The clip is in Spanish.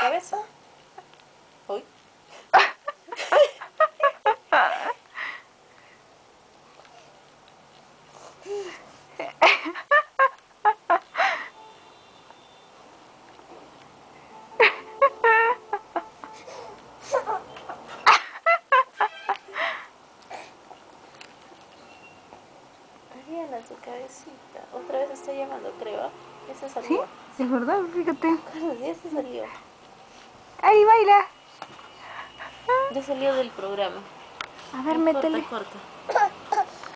Cabeza. Ariana, tu cabecita. Otra vez está llamando, creo. Ya se ¿Sí? salió. Es verdad, fíjate. Carlos, ya se salió. Ahí baila. Ya salió del programa. A ver, No, métele. Corta, corta.